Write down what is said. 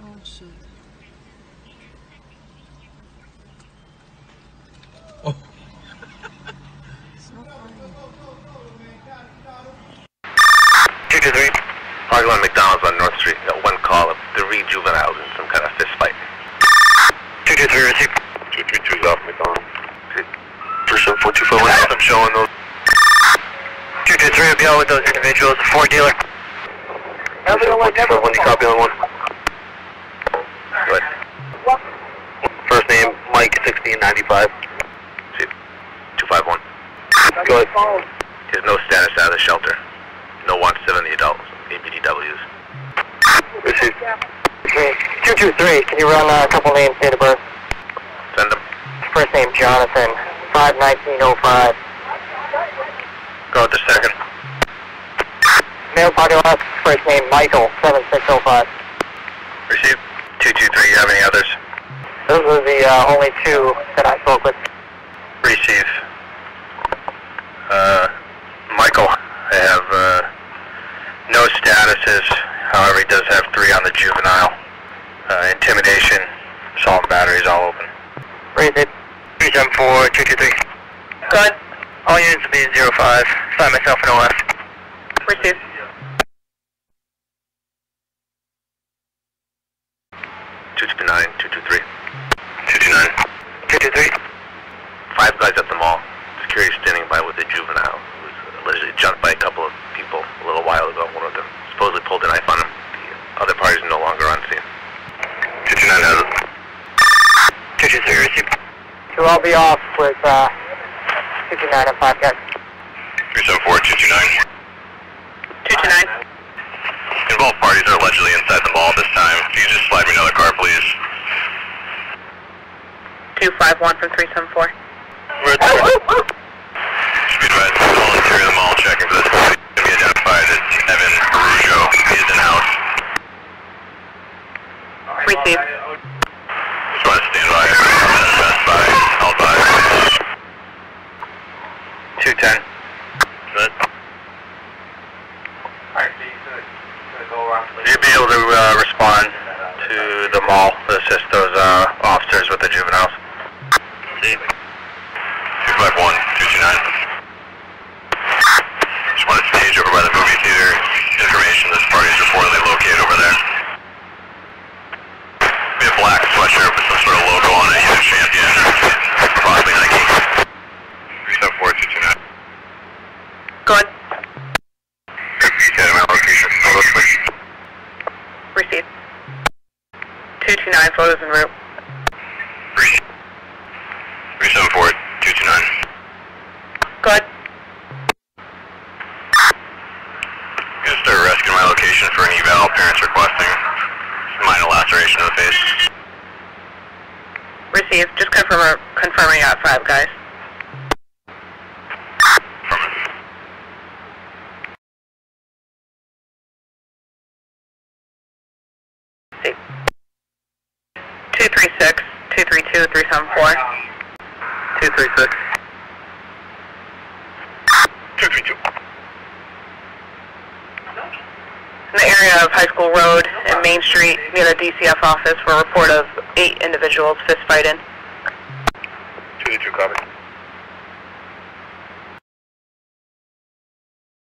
Oh shit. Oh. It's not funny. Two two three. Parking lot McDonald's on North Street. Got one call of three juveniles in some kind of fist fight. Two two three receive. Two three two's off McDonald's. First one four two four one. I'm showing those. Two two three will be out with those individuals. Ford dealer. Four two four one. You copy on one. Go ahead. First name Mike sixteen ninety five. Two five one. Go ahead. There's no status out of the shelter. No wants to the adults. ABDWs. Receive. Two two three. Can you run uh, a couple names, date of birth? Send them. First name Jonathan, five nineteen oh five. Go with the second. Male parking lot. First name Michael, seven six oh five. Receive. Two two three. You have any others? Those were the uh, only two that I spoke with. Receive. Uh, Michael, I have uh, no statuses. However, he does have three on the juvenile. Uh, intimidation, assault and batteries all open. Raise it. Three seven four two two three. Good. All units will be in zero five. Sign myself in OF. Receive. Two two nine two two three. Two two nine. Two two three. Five guys at the mall. Security standing by with a juvenile who was allegedly jumped by a couple of people a little while ago. One of them supposedly pulled a knife on him. The other parties are no longer on scene. Two two nine has it. Two two three receive. So I'll be off with uh, 59 and 5 guys. Three seven four two two nine. 229. Involved parties are allegedly inside the mall this time. If you just slide me another car, please. 251 from 374. We're at the Should be advised, the whole interior of the mall checking for this. Going to be identified as Evan Arujo. He is in-house. Receive. Just want to stand by. Best by. Held by. 210. Good. You'd be able to uh, respond to the mall to assist those uh, officers with the juveniles. See. 251, 229. Just want to stage over by the movie theater. Information this party is reportedly located over there. Be a black sweatshirt with some sort of logo on it, either Champion or possibly Nike. 374, 229. Go ahead. You said my location. Photos, please. Receive. 229 photos en route. 374, 229. Go ahead. Gonna start rescuing my location for an eval. Parents requesting minor laceration of the face. Receive. Just confirm, confirming out 5 guys. 236, 232, 374. 236. 232. In the area of High School Road and Main Street near the DCF office for a report of eight individuals fist fighting. 222, copy.